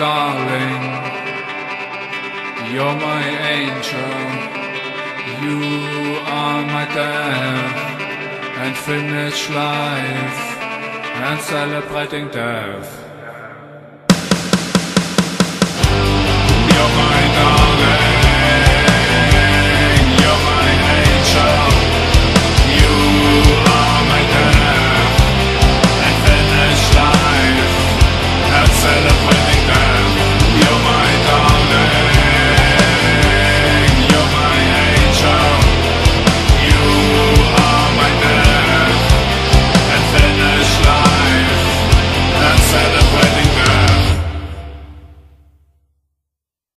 darling. You're my angel. You are my death and finish life and celebrating death. You're my darling.